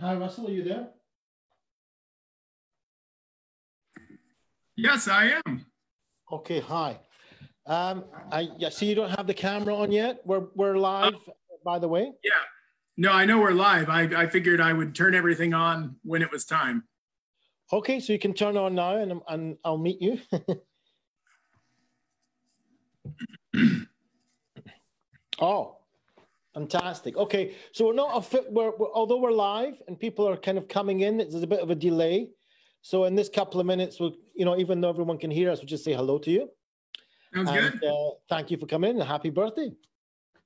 Hi, Russell, are you there? Yes, I am. Okay, hi. Um, I, I see you don't have the camera on yet. We're, we're live, uh, by the way. Yeah. No, I know we're live. I, I figured I would turn everything on when it was time. Okay, so you can turn on now and, and I'll meet you. oh, fantastic. Okay, so we're not, a fit, we're, we're, although we're live and people are kind of coming in, there's a bit of a delay. So in this couple of minutes, we'll, you know, even though everyone can hear us, we'll just say hello to you. Sounds and, good. Uh, thank you for coming and happy birthday.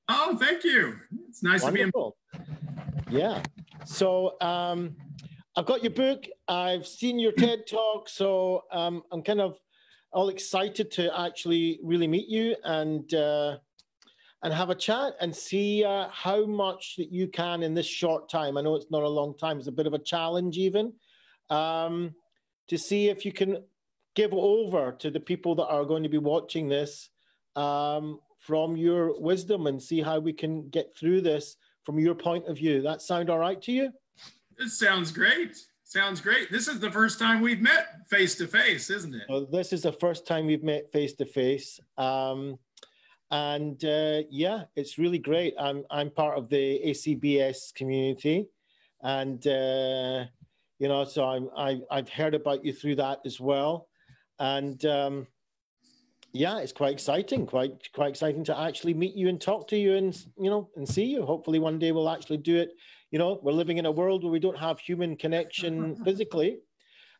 Oh, thank you. It's nice Wonderful. to be in. Yeah. So um, I've got your book. I've seen your TED talk. So um, I'm kind of all excited to actually really meet you and uh, and have a chat and see uh, how much that you can in this short time. I know it's not a long time. It's a bit of a challenge even um, to see if you can give over to the people that are going to be watching this um, from your wisdom and see how we can get through this from your point of view. That sound all right to you? It sounds great. Sounds great. This is the first time we've met face to face, isn't it? Well, this is the first time we've met face to face. And uh, yeah, it's really great. I'm, I'm part of the ACBS community. And, uh, you know, so I'm, I, I've heard about you through that as well. And um, yeah, it's quite exciting, quite, quite exciting to actually meet you and talk to you and, you know, and see you. Hopefully one day we'll actually do it you know, we're living in a world where we don't have human connection physically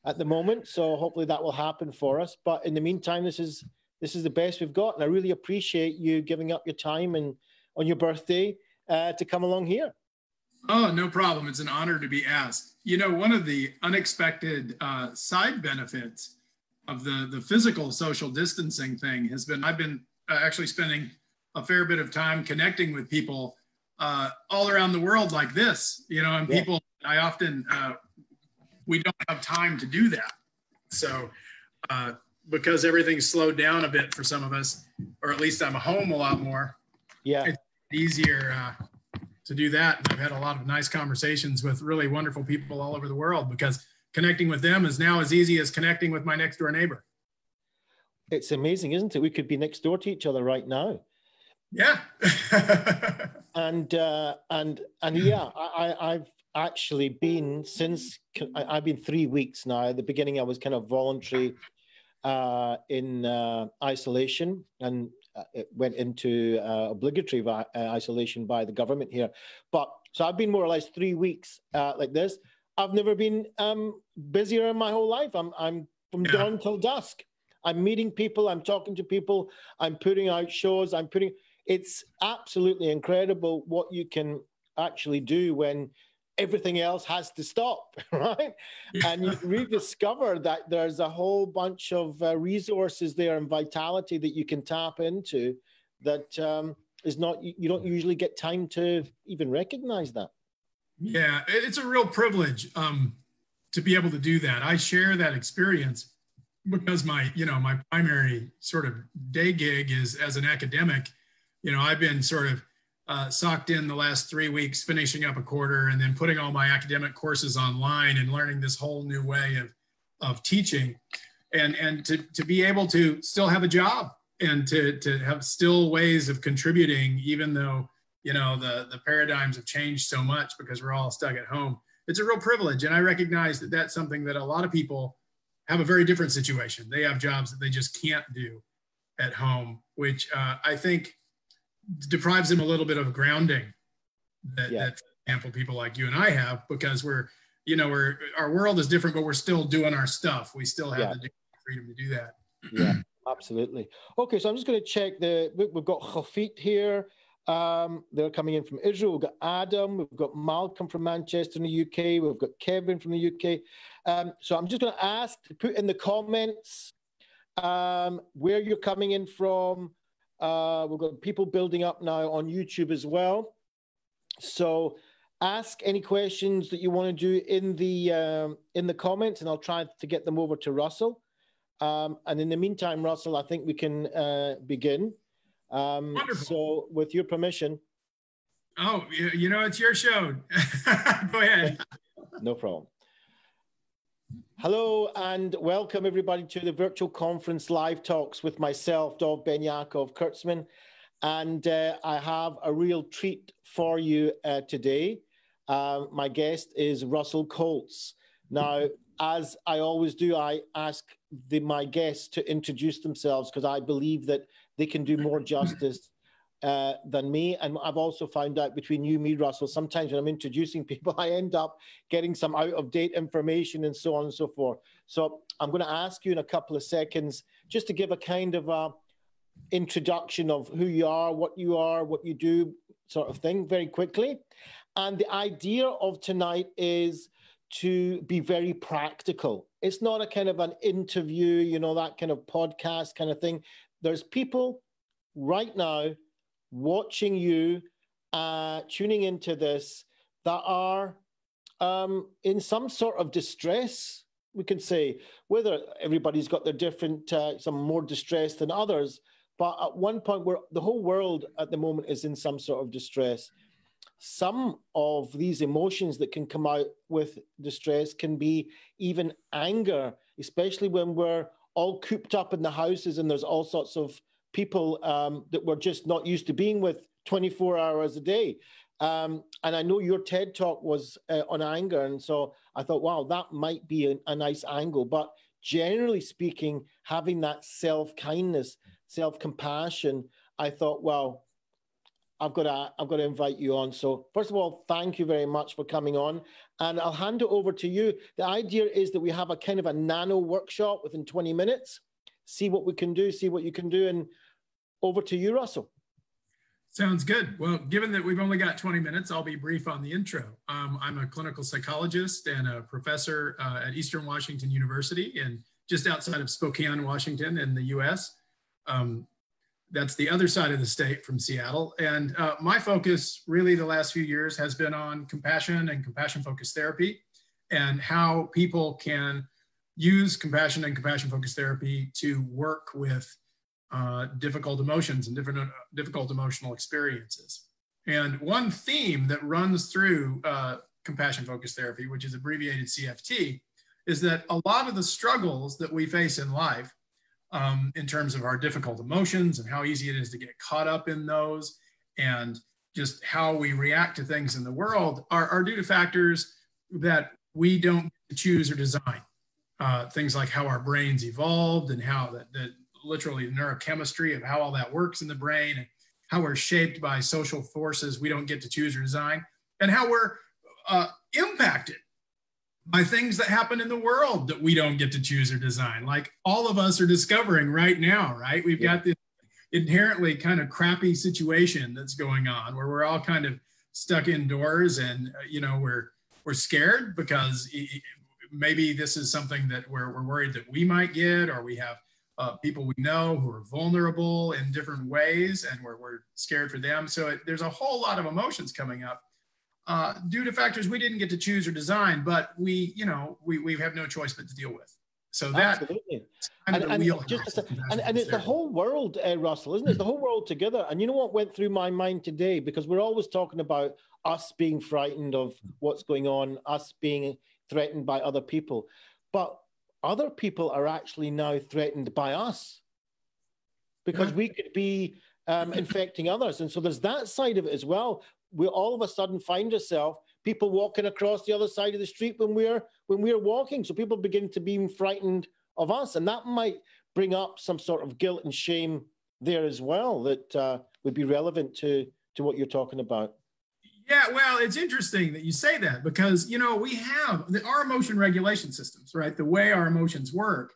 at the moment. So hopefully that will happen for us. But in the meantime, this is this is the best we've got, and I really appreciate you giving up your time and on your birthday uh, to come along here. Oh, no problem. It's an honor to be asked. You know, one of the unexpected uh, side benefits of the the physical social distancing thing has been I've been uh, actually spending a fair bit of time connecting with people uh, all around the world like this, you know, and yeah. people, I often, uh, we don't have time to do that. So, uh, because everything's slowed down a bit for some of us, or at least I'm home a lot more. Yeah. It's easier uh, to do that. And I've had a lot of nice conversations with really wonderful people all over the world because connecting with them is now as easy as connecting with my next door neighbor. It's amazing, isn't it? We could be next door to each other right now. Yeah. and uh, and and yeah, I, I've actually been since I, have been three weeks now. At the beginning, I was kind of voluntary uh, in uh, isolation, and uh, it went into uh, obligatory uh, isolation by the government here. But so I've been more or less three weeks like this. I've never been um, busier in my whole life. I'm I'm from yeah. dawn till dusk. I'm meeting people. I'm talking to people. I'm putting out shows. I'm putting it's absolutely incredible what you can actually do when everything else has to stop, right? and you rediscover that there's a whole bunch of uh, resources there and vitality that you can tap into that um, is not, you don't usually get time to even recognize that. Yeah, it's a real privilege um, to be able to do that. I share that experience because my, you know, my primary sort of day gig is as an academic you know, I've been sort of uh, socked in the last three weeks, finishing up a quarter and then putting all my academic courses online and learning this whole new way of, of teaching and, and to, to be able to still have a job and to, to have still ways of contributing, even though, you know, the, the paradigms have changed so much because we're all stuck at home. It's a real privilege. And I recognize that that's something that a lot of people have a very different situation. They have jobs that they just can't do at home, which uh, I think deprives them a little bit of grounding that, yeah. that example people like you and I have because we're you know we're our world is different but we're still doing our stuff we still have yeah. the freedom to do that yeah absolutely okay so I'm just going to check the we've got Khafit here um, they're coming in from Israel. We've got Adam, we've got Malcolm from Manchester in the UK, we've got Kevin from the UK. Um, so I'm just going to ask to put in the comments um, where you're coming in from, uh, we've got people building up now on YouTube as well. So ask any questions that you want to do in the um, in the comments, and I'll try to get them over to Russell. Um, and in the meantime, Russell, I think we can uh, begin. Um, so, with your permission. Oh, you know, it's your show. Go ahead. no problem. Hello and welcome everybody to the virtual conference live talks with myself, Dov Benyaacov Kurtzman. And uh, I have a real treat for you uh, today. Uh, my guest is Russell Kolts. Now, as I always do, I ask the, my guests to introduce themselves because I believe that they can do more justice uh, than me. And I've also found out between you and me, Russell, sometimes when I'm introducing people, I end up getting some out of date information and so on and so forth. So I'm going to ask you in a couple of seconds just to give a kind of a introduction of who you are, what you are, what you do, sort of thing, very quickly. And the idea of tonight is to be very practical. It's not a kind of an interview, you know, that kind of podcast kind of thing. There's people right now watching you, uh, tuning into this, that are um, in some sort of distress, we can say, whether everybody's got their different, uh, some more distress than others, but at one point where the whole world at the moment is in some sort of distress. Some of these emotions that can come out with distress can be even anger, especially when we're all cooped up in the houses and there's all sorts of people um, that were just not used to being with 24 hours a day. Um, and I know your TED talk was uh, on anger. And so I thought, wow, that might be a, a nice angle. But generally speaking, having that self kindness, self compassion, I thought, well, I've got to I've got to invite you on. So first of all, thank you very much for coming on, and I'll hand it over to you. The idea is that we have a kind of a nano workshop within 20 minutes. See what we can do, see what you can do, and over to you, Russell. Sounds good. Well, given that we've only got 20 minutes, I'll be brief on the intro. Um, I'm a clinical psychologist and a professor uh, at Eastern Washington University and just outside of Spokane, Washington in the US. Um, that's the other side of the state from Seattle. And uh, my focus really the last few years has been on compassion and compassion focused therapy and how people can use compassion and compassion focused therapy to work with uh, difficult emotions and different uh, difficult emotional experiences. And one theme that runs through uh, compassion focused therapy, which is abbreviated CFT, is that a lot of the struggles that we face in life, um, in terms of our difficult emotions and how easy it is to get caught up in those, and just how we react to things in the world, are, are due to factors that we don't choose or design. Uh, things like how our brains evolved and how that, that literally neurochemistry of how all that works in the brain and how we're shaped by social forces we don't get to choose or design, and how we're uh, impacted by things that happen in the world that we don't get to choose or design. Like all of us are discovering right now, right? We've yeah. got this inherently kind of crappy situation that's going on where we're all kind of stuck indoors and, uh, you know, we're, we're scared because maybe this is something that we're, we're worried that we might get, or we have uh, people we know who are vulnerable in different ways and we're, we're scared for them. So it, there's a whole lot of emotions coming up uh, due to factors we didn't get to choose or design, but we, you know, we, we have no choice but to deal with. So that Absolutely. And, and, just and, and it's the whole world, uh, Russell, isn't it? The whole world together. And you know what went through my mind today? Because we're always talking about us being frightened of what's going on, us being threatened by other people. But other people are actually now threatened by us because we could be um, infecting others. And so there's that side of it as well. We all of a sudden find ourselves people walking across the other side of the street when we're when we're walking. So people begin to be frightened of us, and that might bring up some sort of guilt and shame there as well that uh, would be relevant to to what you're talking about. Yeah, well, it's interesting that you say that because you know we have the, our emotion regulation systems, right? The way our emotions work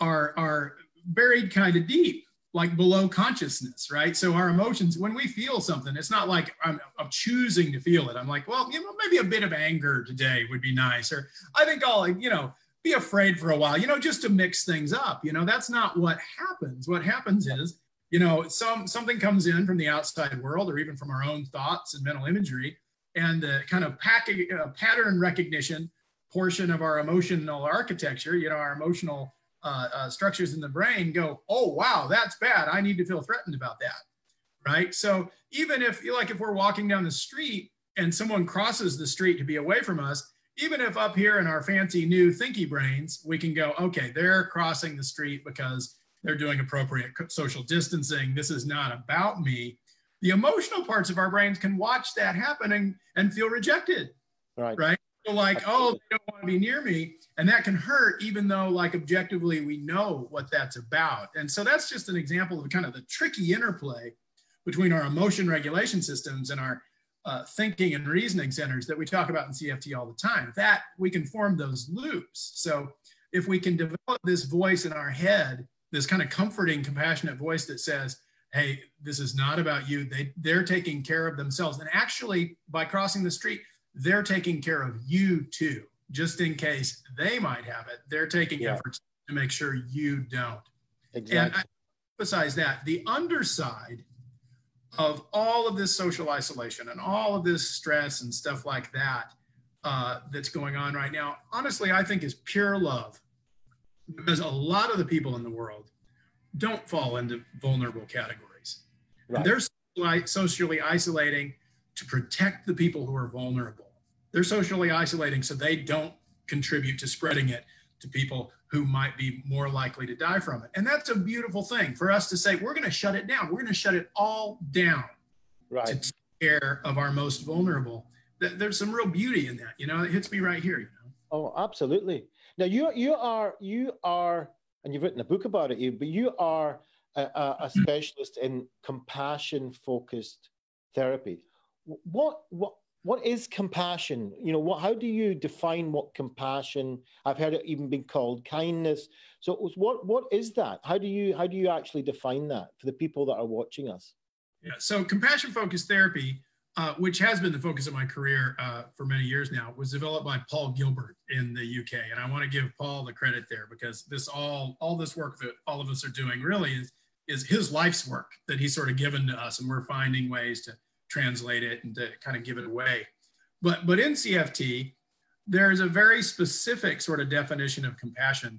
are are buried kind of deep, like below consciousness, right? So our emotions, when we feel something, it's not like I'm, I'm choosing to feel it. I'm like, well, you know, maybe a bit of anger today would be nice, or I think I'll, you know, be afraid for a while, you know, just to mix things up. You know, that's not what happens. What happens is you know, some something comes in from the outside world or even from our own thoughts and mental imagery, and the kind of pack, uh, pattern recognition portion of our emotional architecture, you know, our emotional uh, uh, structures in the brain go, oh wow, that's bad. I need to feel threatened about that, right? So even if like if we're walking down the street and someone crosses the street to be away from us, even if up here in our fancy new thinky brains, we can go, okay, they're crossing the street because they're doing appropriate social distancing. This is not about me. The emotional parts of our brains can watch that happen and, and feel rejected. Right. Right. So like, oh, they don't want to be near me. And that can hurt, even though like objectively we know what that's about. And so that's just an example of kind of the tricky interplay between our emotion regulation systems and our uh, thinking and reasoning centers that we talk about in CFT all the time. That we can form those loops. So if we can develop this voice in our head, this kind of comforting, compassionate voice that says, hey, this is not about you. They, they're taking care of themselves. And actually, by crossing the street, they're taking care of you too, just in case they might have it. They're taking yeah. efforts to make sure you don't. Exactly. And I emphasize that the underside of all of this social isolation and all of this stress and stuff like that uh, that's going on right now, honestly, I think is pure love. Because a lot of the people in the world don't fall into vulnerable categories. Right. They're socially isolating to protect the people who are vulnerable. They're socially isolating so they don't contribute to spreading it to people who might be more likely to die from it. And that's a beautiful thing for us to say, we're going to shut it down. We're going to shut it all down right. to take care of our most vulnerable. There's some real beauty in that. You know, it hits me right here. You know. Oh, absolutely. Now you you are you are, and you've written a book about it. You but you are a, a mm. specialist in compassion focused therapy. What what what is compassion? You know what how do you define what compassion? I've heard it even been called kindness. So what what is that? How do you how do you actually define that for the people that are watching us? Yeah so compassion focused therapy uh, which has been the focus of my career uh, for many years now was developed by paul gilbert in the uk and i want to give paul the credit there because this all all this work that all of us are doing really is is his life's work that he's sort of given to us and we're finding ways to translate it and to kind of give it away. But, but in CFT, there's a very specific sort of definition of compassion.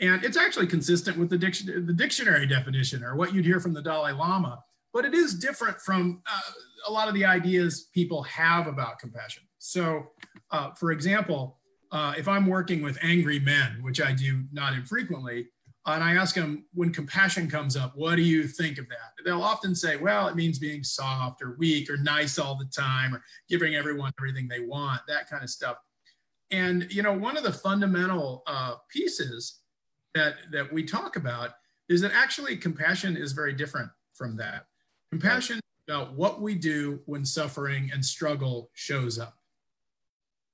And it's actually consistent with the, diction, the dictionary definition or what you'd hear from the Dalai Lama, but it is different from uh, a lot of the ideas people have about compassion. So, uh, for example, uh, if I'm working with angry men, which I do not infrequently, and I ask them when compassion comes up, what do you think of that? They'll often say, well, it means being soft or weak or nice all the time or giving everyone everything they want, that kind of stuff. And you know, one of the fundamental uh, pieces that that we talk about is that actually compassion is very different from that. Compassion about what we do when suffering and struggle shows up.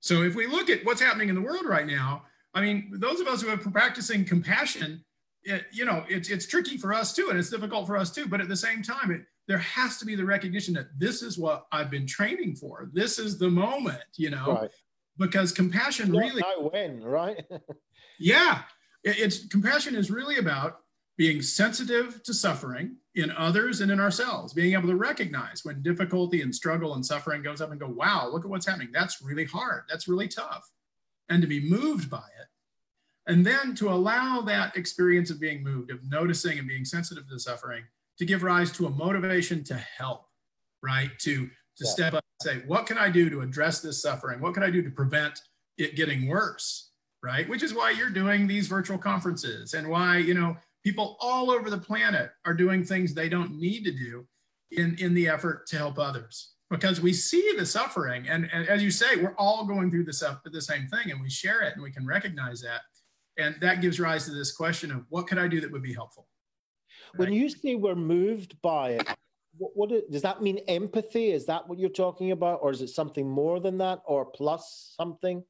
So if we look at what's happening in the world right now, I mean, those of us who been practicing compassion it, you know, it's, it's tricky for us too, and it's difficult for us too. But at the same time, it, there has to be the recognition that this is what I've been training for. This is the moment, you know, right. because compassion really. I win, right? yeah, it, it's compassion is really about being sensitive to suffering in others and in ourselves, being able to recognize when difficulty and struggle and suffering goes up and go, wow, look at what's happening. That's really hard. That's really tough. And to be moved by it and then to allow that experience of being moved, of noticing and being sensitive to the suffering, to give rise to a motivation to help, right? To, to yeah. step up and say, what can I do to address this suffering? What can I do to prevent it getting worse, right? Which is why you're doing these virtual conferences and why, you know, people all over the planet are doing things they don't need to do in, in the effort to help others because we see the suffering and, and as you say we're all going through this up the same thing and we share it and we can recognize that and that gives rise to this question of what could I do that would be helpful? Right? When you say we're moved by it, what, what is, does that mean empathy? Is that what you're talking about? Or is it something more than that or plus something?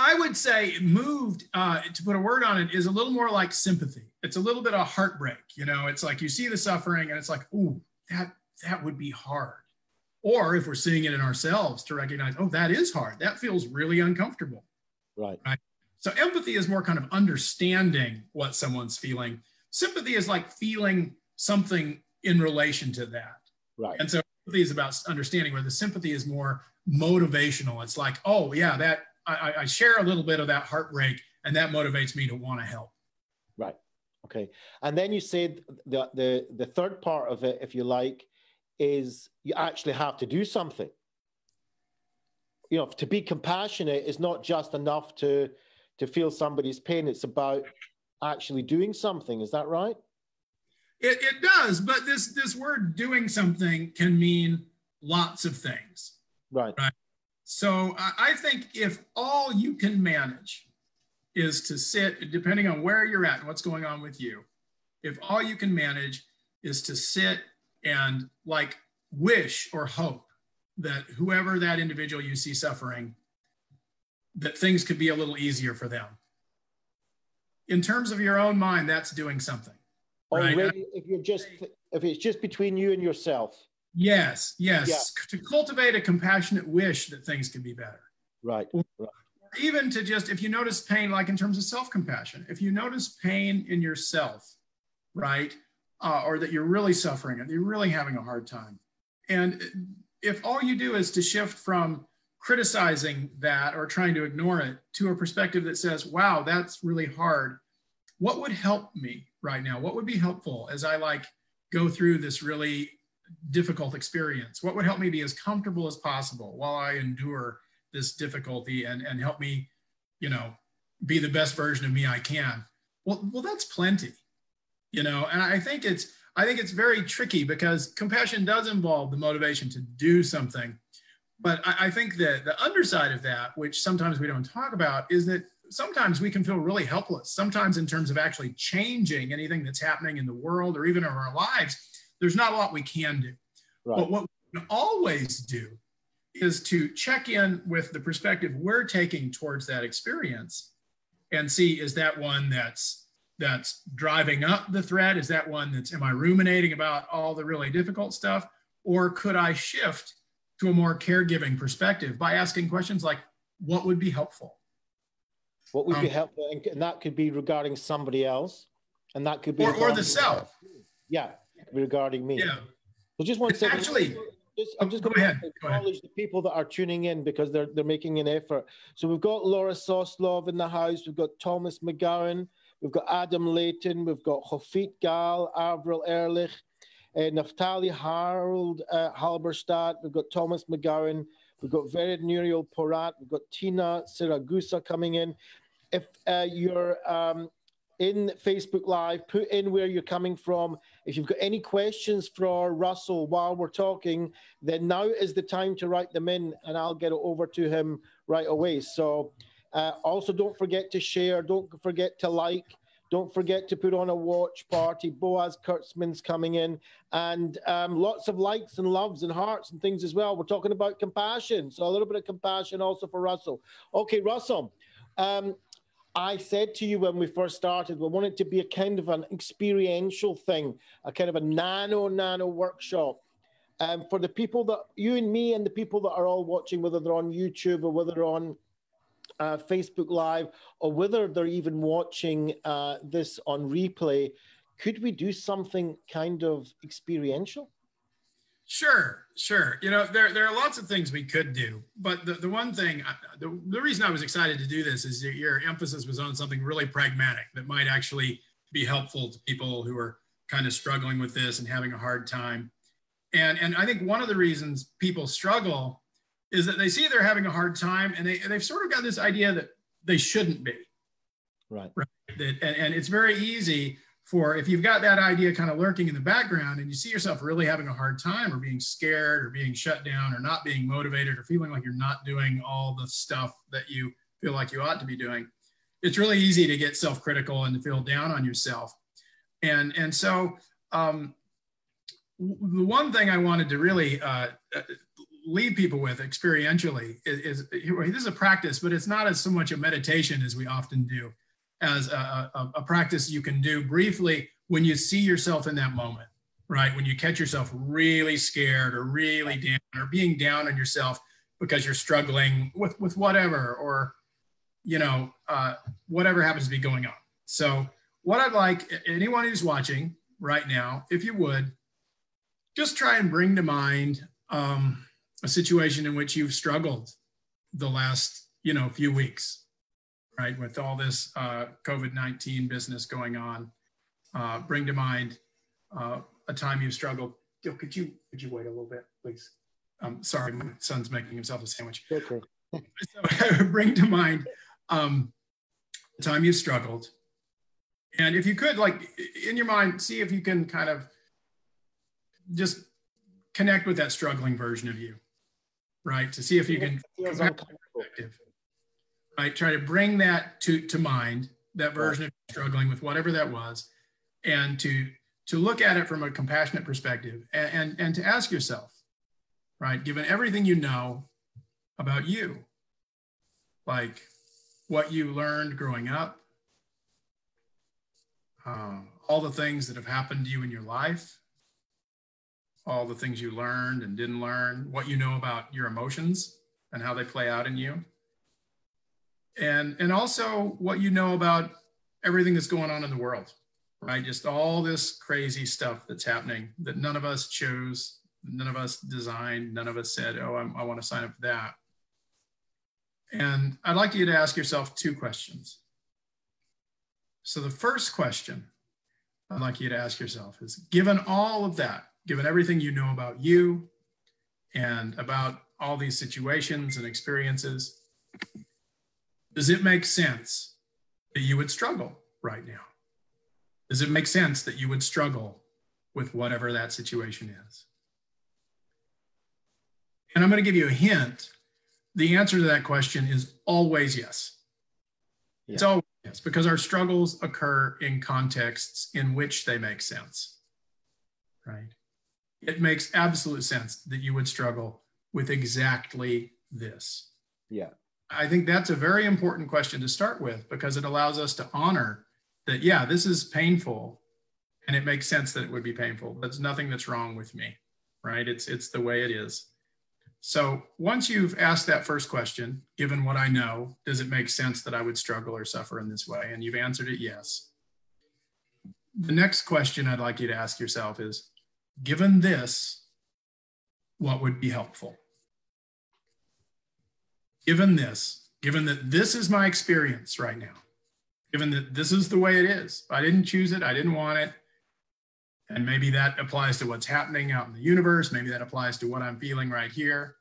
I would say moved, uh, to put a word on it, is a little more like sympathy. It's a little bit of heartbreak. You know, it's like you see the suffering and it's like, ooh, that, that would be hard. Or if we're seeing it in ourselves to recognize, oh, that is hard. That feels really uncomfortable. Right. right? So empathy is more kind of understanding what someone's feeling. Sympathy is like feeling something in relation to that. Right. And so empathy is about understanding where the sympathy is more motivational. It's like, oh yeah, that I, I share a little bit of that heartbreak and that motivates me to want to help. Right. Okay. And then you said the, the, the third part of it, if you like, is you actually have to do something. you know, to be compassionate is not just enough to to feel somebody's pain. It's about actually doing something. Is that right? It, it does, but this this word doing something can mean lots of things. Right. Right. So I think if all you can manage is to sit, depending on where you're at and what's going on with you, if all you can manage is to sit and like wish or hope that whoever that individual you see suffering, that things could be a little easier for them. In terms of your own mind, that's doing something. Already, right? if you're just if it's just between you and yourself. Yes, yes. Yeah. To cultivate a compassionate wish that things can be better. Right. Right. even to just if you notice pain, like in terms of self-compassion, if you notice pain in yourself, right, uh, or that you're really suffering, and you're really having a hard time, and if all you do is to shift from criticizing that or trying to ignore it to a perspective that says, wow, that's really hard. What would help me right now? What would be helpful as I like go through this really difficult experience? What would help me be as comfortable as possible while I endure this difficulty and, and help me, you know, be the best version of me I can? Well, well, that's plenty, you know, and I think it's, I think it's very tricky because compassion does involve the motivation to do something. But I, I think that the underside of that, which sometimes we don't talk about, is that sometimes we can feel really helpless. Sometimes, in terms of actually changing anything that's happening in the world or even in our lives, there's not a lot we can do. Right. But what we can always do is to check in with the perspective we're taking towards that experience and see is that one that's that's driving up the threat? Is that one that's am i ruminating about all the really difficult stuff? Or could i shift to a more caregiving perspective by asking questions like what would be helpful? What would um, be helpful and that could be regarding somebody else and that could be or, or the self. Yeah regarding me. Yeah. So just one second. Actually, just, I'm just going to acknowledge the people that are tuning in because they're they're making an effort. So we've got Laura Soslov in the house. We've got Thomas McGowan. We've got Adam Layton. We've got Hofit Gal, Avril Ehrlich, uh, Naftali Harold uh, Halberstadt. We've got Thomas McGowan. We've got Vered Muriel Porat. We've got Tina Siragusa coming in. If uh, you're um, in Facebook Live, put in where you're coming from. If you've got any questions for Russell while we're talking, then now is the time to write them in and I'll get it over to him right away. So uh, also don't forget to share, don't forget to like, don't forget to put on a watch party. Boaz Kurtzman's coming in, and um, lots of likes and loves and hearts and things as well. We're talking about compassion, so a little bit of compassion also for Russell. Okay, Russell, um, I said to you when we first started, we want it to be a kind of an experiential thing, a kind of a nano, nano workshop. Um, for the people that you and me and the people that are all watching, whether they're on YouTube or whether they're on uh, Facebook Live or whether they're even watching uh, this on replay, could we do something kind of experiential? Sure, sure. You know, there, there are lots of things we could do, but the, the one thing, uh, the, the reason I was excited to do this is that your emphasis was on something really pragmatic that might actually be helpful to people who are kind of struggling with this and having a hard time. And, and I think one of the reasons people struggle is that they see they're having a hard time and they, they've sort of got this idea that they shouldn't be. Right. right? That, and, and it's very easy for if you've got that idea kind of lurking in the background and you see yourself really having a hard time or being scared or being shut down or not being motivated or feeling like you're not doing all the stuff that you feel like you ought to be doing it's really easy to get self-critical and to feel down on yourself. And and so um, the one thing i wanted to really uh, lead people with experientially is, is, this is a practice but it's not as so much a meditation as we often do as a, a, a practice you can do briefly when you see yourself in that moment, right? When you catch yourself really scared or really down or being down on yourself because you're struggling with, with whatever or, you know, uh, whatever happens to be going on. So, what I'd like anyone who's watching right now, if you would, just try and bring to mind um, a situation in which you've struggled the last, you know, few weeks right? With all this uh, COVID 19 business going on, uh, bring to mind uh, a time you've struggled. Yo, could you could you wait a little bit, please? I'm sorry, my son's making himself a sandwich. Okay. so bring to mind um, the time you struggled. And if you could, like in your mind, see if you can kind of just connect with that struggling version of you, right? To see if you can right? Try to bring that to, to mind, that version of struggling with whatever that was, and to to look at it from a compassionate perspective and, and, and to ask yourself, right, given everything you know about you, like what you learned growing up, uh, all the things that have happened to you in your life, all the things you learned and didn't learn, what you know about your emotions and how they play out in you. And, and also what you know about everything that's going on in the world, right? Just all this crazy stuff that's happening that none of us chose, none of us designed, none of us said, oh, I'm, i want to sign up for that. And I'd like you to ask yourself two questions. So the first question I'd like you to ask yourself is given all of that, given everything you know about you and about all these situations and experiences, does it make sense that you would struggle right now? Does it make sense that you would struggle with whatever that situation is? And I'm going to give you a hint. The answer to that question is always yes. Yeah. It's always yes, because our struggles occur in contexts in which they make sense. Right? It makes absolute sense that you would struggle with exactly this. Yeah. I think that's a very important question to start with because it allows us to honor that, yeah, this is painful and it makes sense that it would be painful. There's nothing that's wrong with me, right? It's, it's the way it is. So once you've asked that first question, given what I know, does it make sense that I would struggle or suffer in this way? And you've answered it yes. The next question I'd like you to ask yourself is given this, what would be helpful? Given this, given that this is my experience right now, given that this is the way it is, I didn't choose it, I didn't want it. And maybe that applies to what's happening out in the universe. Maybe that applies to what I'm feeling right here.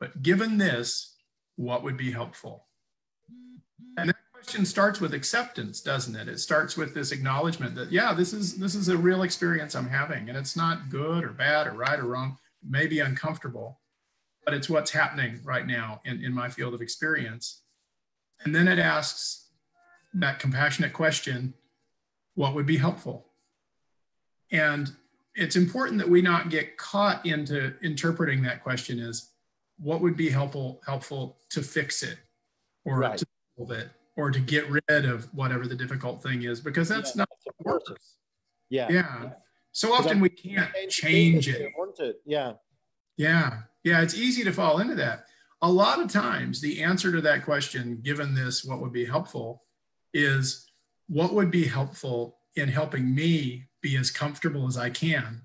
But given this, what would be helpful? And that question starts with acceptance, doesn't it? It starts with this acknowledgement that, yeah, this is this is a real experience I'm having, and it's not good or bad or right or wrong, maybe uncomfortable but it's what's happening right now in, in my field of experience. And then it asks that compassionate question what would be helpful? And it's important that we not get caught into interpreting that question as what would be helpful helpful to fix it or right. to solve it or to get rid of whatever the difficult thing is because that's yeah, not what yeah. yeah. yeah. So often we can't change it. Yeah. Yeah. Yeah, it's easy to fall into that. A lot of times, the answer to that question, given this, what would be helpful, is what would be helpful in helping me be as comfortable as I can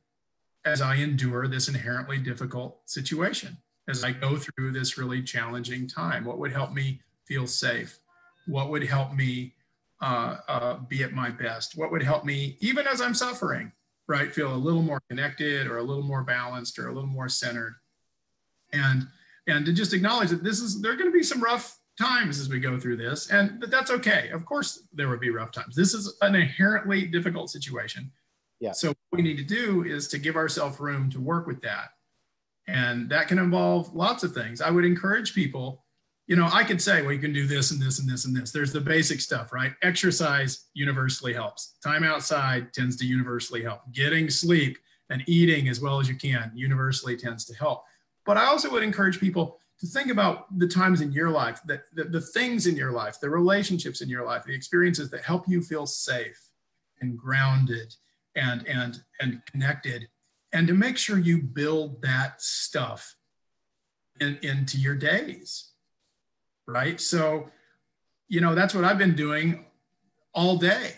as I endure this inherently difficult situation, as I go through this really challenging time? What would help me feel safe? What would help me uh, uh, be at my best? What would help me, even as I'm suffering, right, feel a little more connected or a little more balanced or a little more centered? and and to just acknowledge that this is there are going to be some rough times as we go through this and but that's okay. Of course there would be rough times. This is an inherently difficult situation. Yeah. So what we need to do is to give ourselves room to work with that. And that can involve lots of things. I would encourage people you know i could say well you can do this and this and this and this. There's the basic stuff right? Exercise universally helps. Time outside tends to universally help. Getting sleep and eating as well as you can universally tends to help. But I also would encourage people to think about the times in your life, that the, things in your life, the relationships in your life, the experiences that help you feel safe and grounded and and and connected, and to make sure you build that stuff in, into your days, right? So, you know, that's what I've been doing all day.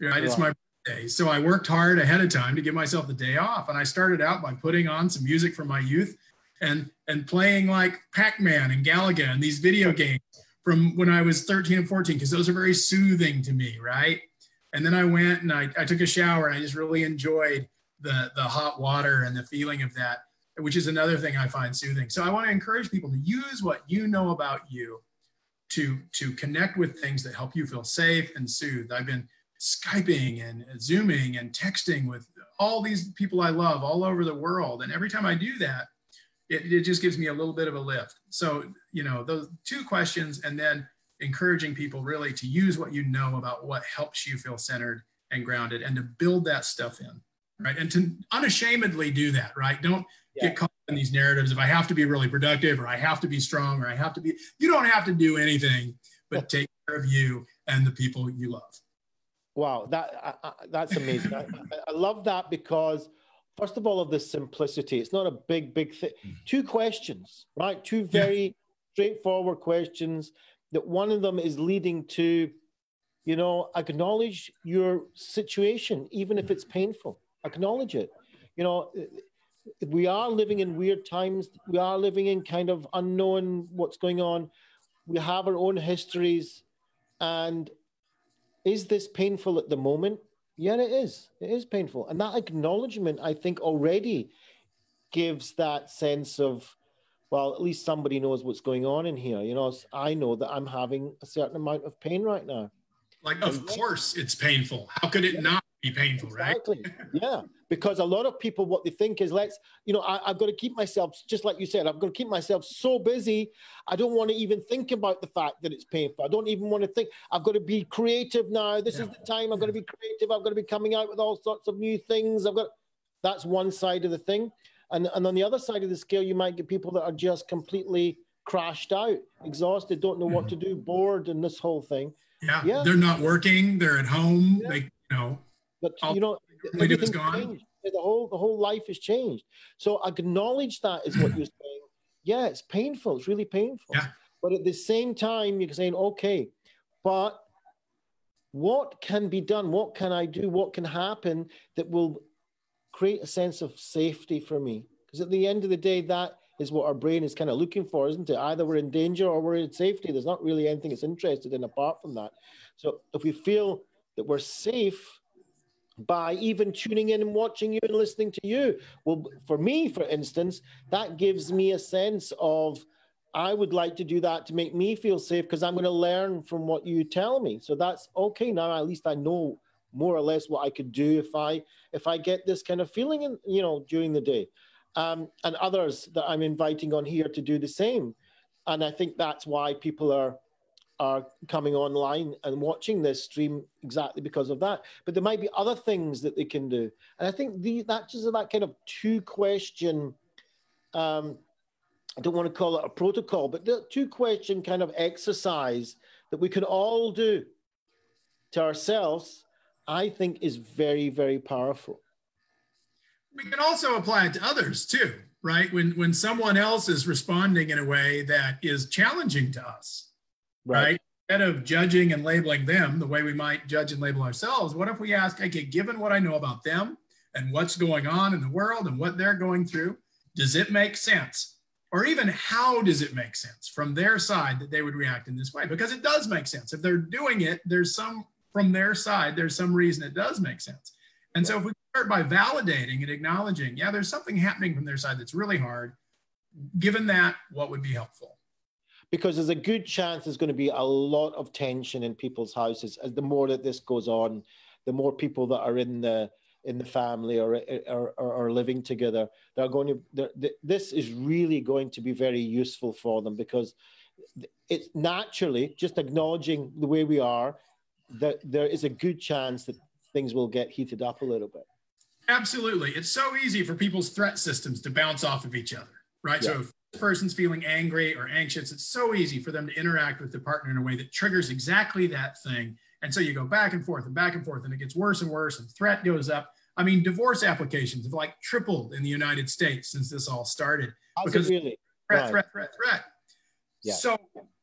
Right? It's my birthday. So I worked hard ahead of time to give myself the day off. And I started out by putting on some music from my youth and and playing like Pac-Man and Galaga and these video games from when I was 13 and 14 because those are very soothing to me, right? And then I went and I, I took a shower and I just really enjoyed the the hot water and the feeling of that. Which is another thing I find soothing. So I want to encourage people to use what you know about you to, to connect with things that help you feel safe and soothed. I've been Skyping and Zooming and texting with all these people I love all over the world. And every time I do that, it, it just gives me a little bit of a lift. So, you know, those two questions and then encouraging people really to use what you know about what helps you feel centered and grounded and to build that stuff in, right? And to unashamedly do that, right? Don't yeah. get caught in these narratives of I have to be really productive or I have to be strong or I have to be, you don't have to do anything but take care of you and the people you love. Wow, that uh, that's amazing. I, I, love that because, first of all, of the simplicity. It's not a big, big thing. Mm. Two questions, right? Two very yeah. straightforward questions. That one of them is leading to, you know, acknowledge your situation, even if it's painful. Acknowledge it. You know, we are living in weird times. We are living in kind of unknown what's going on. We have our own histories, and is this painful at the moment? Yeah, it is. It is painful. And that acknowledgement, I think, already gives that sense of, well, at least somebody knows what's going on in here. You know, I know that I'm having a certain amount of pain right now. Like, of course, it's painful. How could it not be painful, exactly. right? yeah because a lot of people what they think is let's you know I, have got to keep myself just like you said i've got to keep myself so busy i don't want to even think about the fact that it's painful i don't even want to think i've got to be creative now this yeah. is the time i've got to be creative i've got to be coming out with all sorts of new things i've got that's one side of the thing and, and on the other side of the scale you might get people that are just completely crashed out exhausted don't know mm-hmm. what to do bored and this whole thing yeah, yeah. they're not working they're at home yeah. they you know but you know everything's gone. The whole the whole life has changed. So acknowledge that is what you're saying. Yeah, it's painful. It's really painful. Yeah. But at the same time, you're saying, okay, but what can be done? What can I do? What can happen that will create a sense of safety for me? Because at the end of the day, that is what our brain is kind of looking for, isn't it? Either we're in danger or we're in safety. There's not really anything it's interested in apart from that. So if we feel that we're safe, by even tuning in and watching you and listening to you. Well, for me, for instance, that gives me a sense of I would like to do that to make me feel safe because I'm going to learn from what you tell me. So that's okay now. At least I know more or less what I could do if I if I get this kind of feeling in you know during the day, um, and others that I'm inviting on here to do the same. And I think that's why people are are coming online and watching this stream exactly because of that. But there might be other things that they can do. And I think the, that just that kind of two question, um, I don't want to call it a protocol, but the two question kind of exercise that we can all do to ourselves, I think is very, very powerful. We can also apply it to others too, right? When when someone else is responding in a way that is challenging to us right. right? Instead of judging and labeling them the way we might judge and label ourselves, what if we ask, okay, given what I know about them and what's going on in the world and what they're going through, does it make sense? Or even how does it make sense from their side that they would react in this way? Because it does make sense. If they're doing it, there's some from their side, there's some reason it does make sense. And so if we start by validating and acknowledging, yeah, there's something happening from their side that's really hard, given that, what would be helpful? Because there's a good chance there's going to be a lot of tension in people's houses as the more that this goes on the more people that are in the in the family or or, or, living together they're going to they're, this is really going to be very useful for them because it's naturally just acknowledging the way we are that there is a good chance that things will get heated up a little bit. Absolutely. It's so easy for people's threat systems to bounce off of each other right? Yeah. so if person's feeling angry or anxious, it's so easy for them to interact with the partner in a way that triggers exactly that thing. And so you go back and forth and back and forth, and it gets worse and worse, and threat goes up. I mean, divorce applications have like tripled in the United States since this all started because really? threat, right. threat, threat, threat. Yeah. So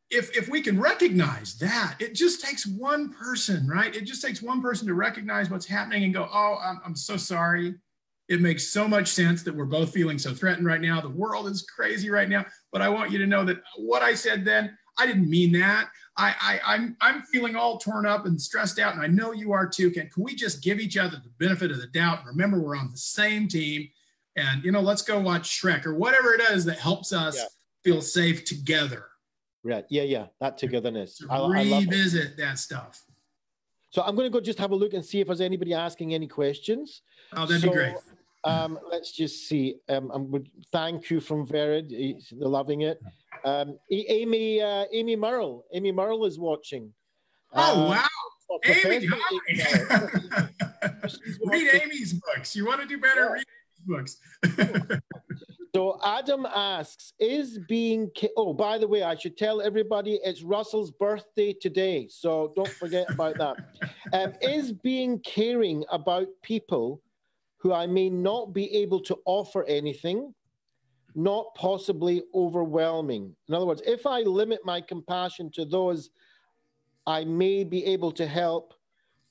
if if we can recognize that, it just takes one person, right? It just takes one person to recognize what's happening and go, "Oh, I'm, I'm so sorry. It makes so much sense that we're both feeling so threatened right now. The world is crazy right now. But I want you to know that what I said then, I didn't mean that. I, I I'm I'm feeling all torn up and stressed out, and I know you are too. Can can we just give each other the benefit of the doubt? And remember, we're on the same team. and you know let's go watch Shrek or whatever it is that helps us yeah. feel safe together. Right. Yeah. Yeah. That togetherness. To I, revisit I that stuff. So I'm going to go just have a look and see if there's anybody asking any questions. Oh, that'd so, be great. Um, let's just see. Um, I'm thank you from Verid. They're loving it. Um, Amy, uh, Amy Merrill. Amy Merrill is watching. Oh uh, wow! Amy, hi. read Amy's books. You want to do better? Yeah. Read Amy's books. so Adam asks, is being oh by the way, I should tell everybody it's Russell's birthday today, so don't forget about that. Um, is being caring about people who I may not be able to offer anything, not possibly overwhelming. In other words, if I limit my compassion to those I may be able to help,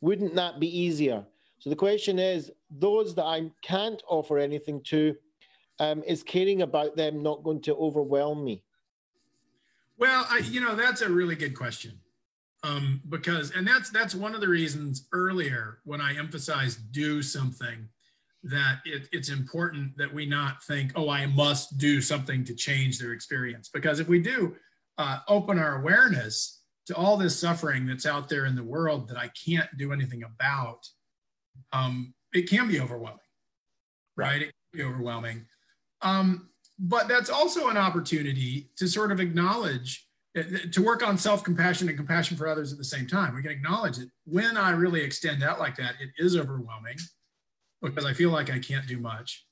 wouldn't that be easier? So the question is those that I can't offer anything to, um, is caring about them not going to overwhelm me? Well, I, you know, that's a really good question. Um, because, and that's that's one of the reasons earlier when I emphasized do something, that it, it's important that we not think, oh, I must do something to change their experience. Because if we do uh, open our awareness to all this suffering that's out there in the world that I can't do anything about, um, it can be overwhelming, right? It can be overwhelming. Um, but that's also an opportunity to sort of acknowledge, uh, to work on self compassion and compassion for others at the same time. We can acknowledge that when I really extend out like that, it is overwhelming because I feel like I can't do much.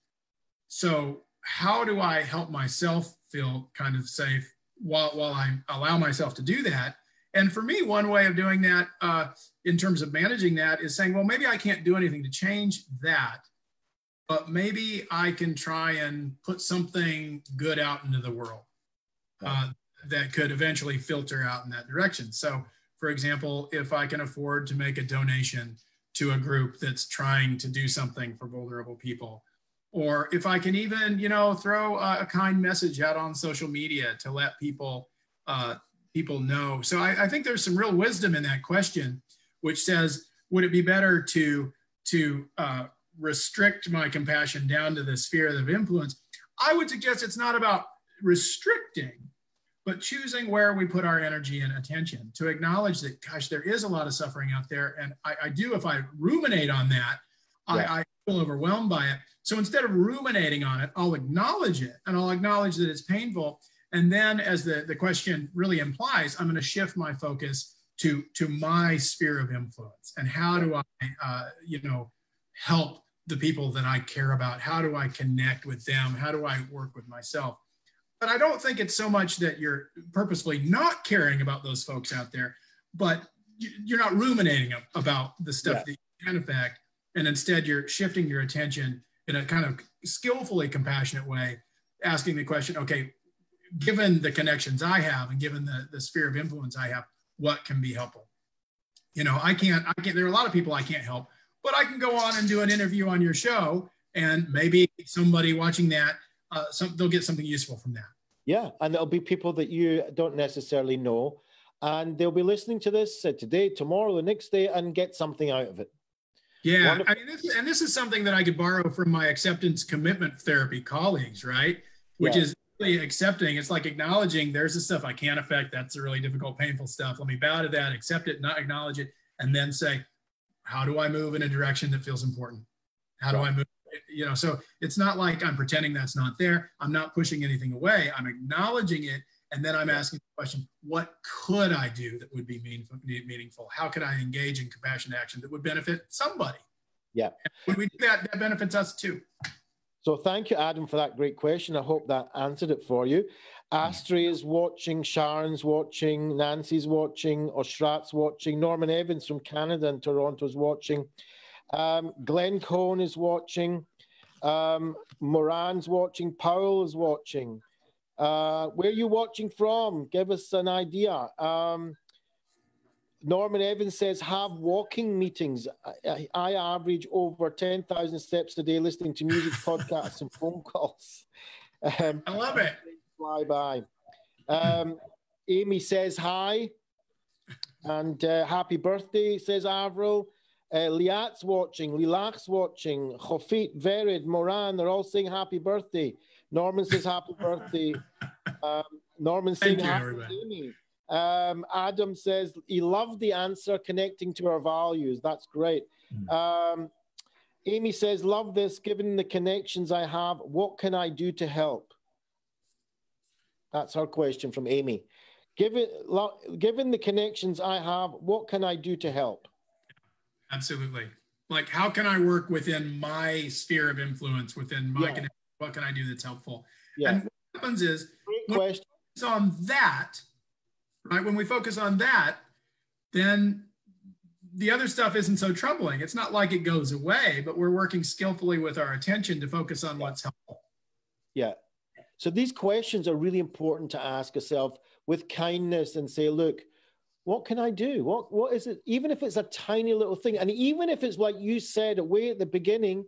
So, how do I help myself feel kind of safe while, while I allow myself to do that? And for me, one way of doing that uh, in terms of managing that is saying, well, maybe I can't do anything to change that, but maybe I can try and put something good out into the world uh, that could eventually filter out in that direction. So, for example, if I can afford to make a donation to a group that's trying to do something for vulnerable people, or if I can even, you know, throw a, a kind message out on social media to let people uh, people know. So I, I, think there's some real wisdom in that question, which says, would it be better to to uh, restrict my compassion down to the sphere of influence? I would suggest it's not about restricting, but choosing where we put our energy and attention to acknowledge that, gosh, there is a lot of suffering out there, and I, I do. If I ruminate on that, yeah. I, I feel overwhelmed by it. So instead of ruminating on it, I'll acknowledge it, and I'll acknowledge that it's painful and then, as the, the question really implies, I'm going to shift my focus to, to my sphere of influence. And how do I, uh, you know, help the people that I care about? How do I connect with them? How do I work with myself? But I don't think it's so much that you're purposefully not caring about those folks out there, but you're not ruminating about the stuff yeah. that you can affect. And instead, you're shifting your attention in a kind of skillfully compassionate way, asking the question, okay, given the connections I have and given the, the sphere of influence I have, what can be helpful? You know, I can't, I can't, there are a lot of people I can't help, but I can go on and do an interview on your show and maybe somebody watching that, uh, some, they'll get something useful from that. Yeah. And there'll be people that you don't necessarily know. And they'll be listening to this uh, today, tomorrow, the next day, and get something out of it. Yeah, I mean, this, and this is something that I could borrow from my acceptance commitment therapy colleagues, right? Which yeah. is accepting it's like acknowledging there's the stuff i can't affect that's the really difficult painful stuff let me bow to that accept it not acknowledge it and then say how do i move in a direction that feels important how do i move you know so it's not like i'm pretending that's not there. I'm not pushing anything away. I'm acknowledging it. And then i'm asking the question what could i do that would be meaningful meaningful? How could i engage in compassionate action that would benefit somebody? Yeah. And when we do that that benefits us too. So thank you, Adam, for that great question. I hope that answered it for you. Astrid is watching, Sharon's watching, Nancy's watching, Oshrat's watching, Norman Evans from Canada and Toronto's watching, um, Glenn Cohn is watching, um, Moran's watching, Powell is watching. Uh, where are you watching from? Give us an idea. Um, Norman Evans says, have walking meetings. I, I average over 10,000 steps a day listening to music, podcasts, and phone calls. Um, I love it. Fly by. Um, Amy says hi and uh, happy birthday, says Avril. Uh, Liat's watching, Lilach's watching, Khofit, Verid, Moran, they're all saying happy birthday. Norman says happy birthday. Um, Norman saying you, happy. Amy. Um, Adam says he loved the answer connecting to our values. That's great. Hmm. Um, Amy says, love this. Given the connections I have, what can I do to help? That's her question from Amy. Given, given the connections I have, what can I do to help? Absolutely. Like, how can I work within my sphere of influence, within my Yeah. connection? What can I do that's helpful? Yeah, And what happens is, great when- question. focus on that, right? When we focus on that, then the other stuff isn't so troubling. It's not like it goes away, but we're working skillfully with our attention to focus on what's helpful. Yeah. So these questions are really important to ask yourself with kindness and say, look, what can I do? What what is it? Even if it's a tiny little thing, and even if it's like you said way at the beginning,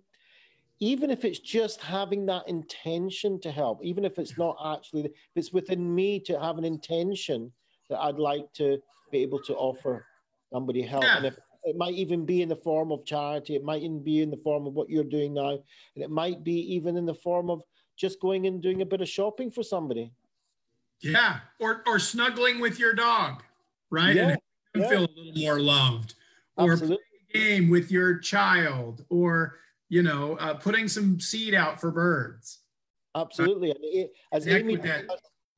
even if it's just having that intention to help, even if it's not actually, if it's within me to have an intention that I'd like to be able to offer somebody help, Yeah. and if it might even be in the form of charity, it might even be in the form of what you're doing now, and it might be even in the form of just going and doing a bit of shopping for somebody. Yeah. Or, or snuggling with your dog, right? Yeah, and feel a little more loved. Or playing a game with your child or you know uh, putting some seed out for birds Absolutely. And it, as Amy that.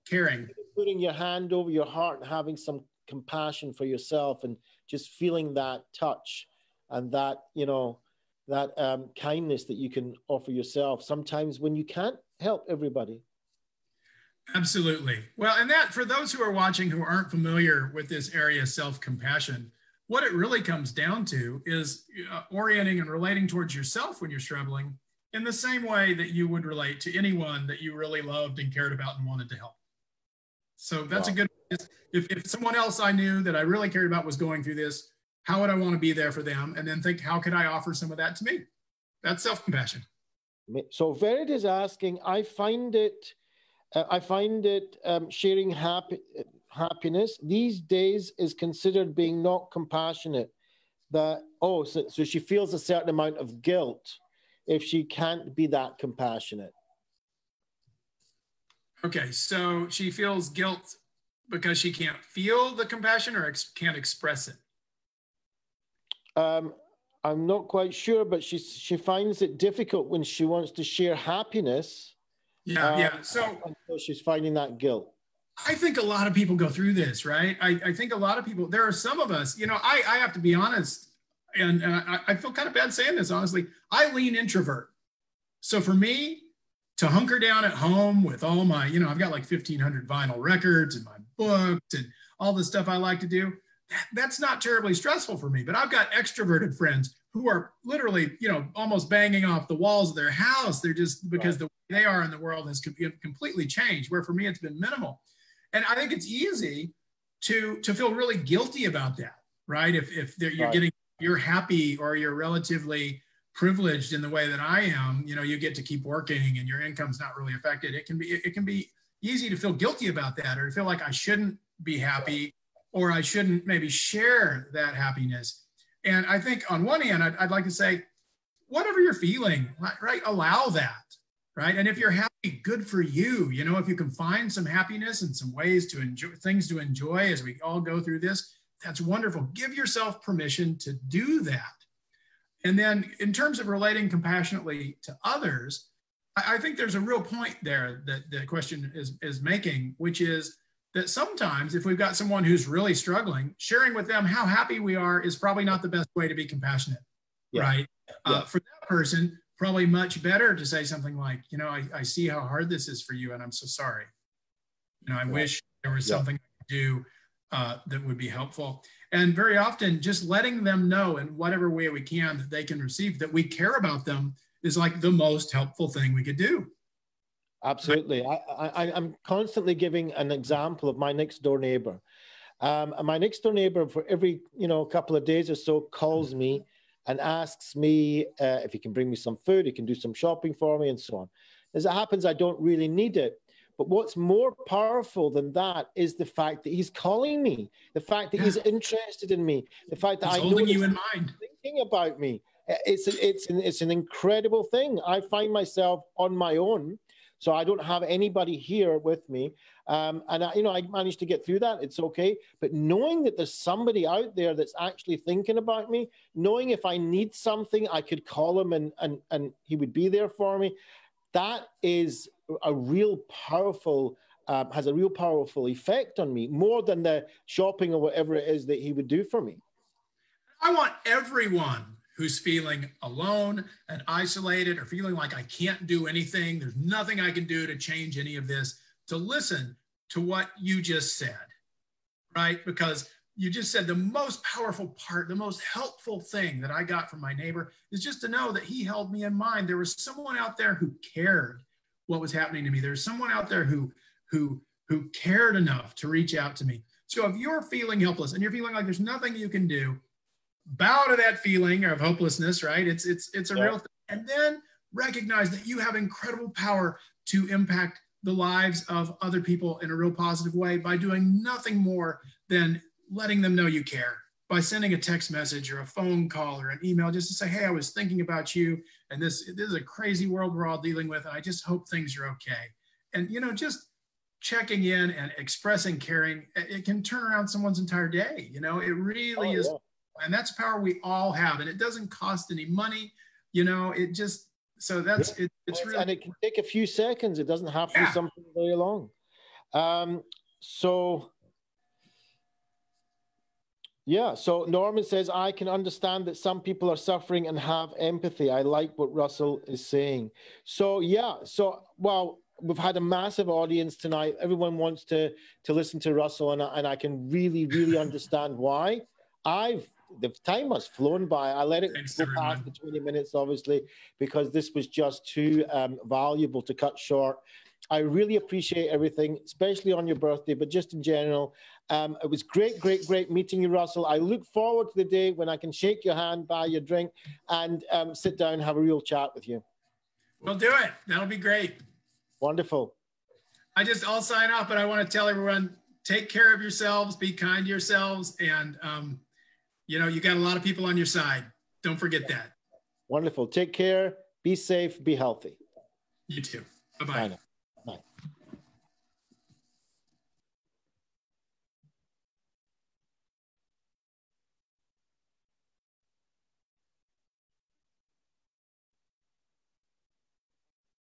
caring putting your hand over your heart and having some compassion for yourself and just feeling that touch and that, you know, that um, kindness that you can offer yourself sometimes when you can't help everybody. Absolutely. Well and that for those who are watching who aren't familiar with this area of self-compassion what it really comes down to is uh, orienting and relating towards yourself when you're struggling in the same way that you would relate to anyone that you really loved and cared about and wanted to help. So that's a good if, if someone else i knew that i really cared about was going through this how would i want to be there for them? And then think how could i offer some of that to me? That's self-compassion. So Verid is asking, I find it, uh, I find it um, sharing happy, happiness these days is considered being not compassionate. That oh, so, so she feels a certain amount of guilt if she can't be that compassionate. Okay, so she feels guilt because she can't feel the compassion or ex- can't express it. Um, I'm not quite sure, but she she finds it difficult when she wants to share happiness. Yeah, um, yeah. So so she's finding that guilt. I think a lot of people go through this, right? I, I think a lot of people, there are some of us, you know, I, I have to be honest, and, and I, I feel kind of bad saying this, honestly. I lean introvert. So for me to hunker down at home with all my, you know, I've got like 1,500 vinyl records and my books and all the stuff I like to do, that, that's not terribly stressful for me. But I've got extroverted friends who are literally, you know, almost banging off the walls of their house. They're just because the way they are in the world has completely changed, where for me it's been minimal. And I think it's easy to to feel really guilty about that, right? If if you're Right. getting you're happy or you're relatively privileged in the way that I am, you know, you get to keep working and your income's not really affected. It can be it can be easy to feel guilty about that or to feel like I shouldn't be happy or I shouldn't maybe share that happiness. And I think on one hand, I'd, I'd like to say, whatever you're feeling, right, allow that, right? And if you're happy, good for you. You know, if you can find some happiness and some ways to enjoy things to enjoy as we all go through this, that's wonderful. Give yourself permission to do that. And then in terms of relating compassionately to others, I, I think there's a real point there that the question is, is making, which is that sometimes if we've got someone who's really struggling, sharing with them how happy we are is probably not the best way to be compassionate, Yeah. right? Yeah. Uh, for that person, probably much better to say something like, you know, I, I see how hard this is for you and I'm so sorry. You know, I Right. wish there was Yeah. something I could do uh, that would be helpful. And very often, just letting them know in whatever way we can that they can receive that we care about them is like the most helpful thing we could do. Absolutely. I, I, I'm constantly giving an example of my next door neighbor. Um, and my next door neighbor, for every you know couple of days or so, calls me and asks me uh, if he can bring me some food, he can do some shopping for me, and so on. As it happens, I don't really need it, But what's more powerful than that is the fact that he's calling me, the fact that yeah. he's interested in me, the fact that he's I holding you in mind, thinking about me. It's it's an, it's an incredible thing. I find myself on my own, so I don't have anybody here with me, um, and I, you know I managed to get through that. It's okay, but knowing that there's somebody out there that's actually thinking about me, knowing if I need something, I could call him and and and he would be there for me. That is a real powerful um, has a real powerful effect on me more than the shopping or whatever it is that he would do for me. I want everyone who's feeling alone and isolated or feeling like I can't do anything, there's nothing I can do to change any of this, to listen to what you just said, right? Because you just said the most powerful part, the most helpful thing that I got from my neighbor is just to know that he held me in mind. There was someone out there who cared what was happening to me. There's someone out there who who who cared enough to reach out to me. So if you're feeling helpless and you're feeling like there's nothing you can do, bow to that feeling of hopelessness, right? It's it's it's a yeah. real thing. And then recognize that you have incredible power to impact the lives of other people in a real positive way by doing nothing more than letting them know you care by sending a text message or a phone call or an email just to say, hey, I was thinking about you and this, this is a crazy world we're all dealing with. And I just hope things are okay. And, you know, just checking in and expressing caring, it can turn around someone's entire day. You know, it really oh, is. Yeah. And that's power we all have. And it doesn't cost any money. You know, it just, so that's, yeah. it, it's really. And it can take a few seconds. It doesn't have to yeah. be something very long. Um, so, yeah. So Norman says, I can understand that some people are suffering and have empathy. I like what Russell is saying. So, yeah. So, well, we've had a massive audience tonight. Everyone wants to to listen to Russell, and, I, and I can really, really understand why. I've the time has flown by. I let it Thanks go past the 20 minutes, obviously, because this was just too um, valuable to cut short. I really appreciate everything, especially on your birthday, but just in general. Um, it was great, great, great meeting you, Russell. I look forward to the day when I can shake your hand, buy your drink, and um, sit down and have a real chat with you. We'll do it. That'll be great. Wonderful. I just, I'll sign off, but I want to tell everyone take care of yourselves, be kind to yourselves, and, um, you know, you got a lot of people on your side. Don't forget that. Wonderful. Take care. Be safe. Be healthy. You too. Bye bye.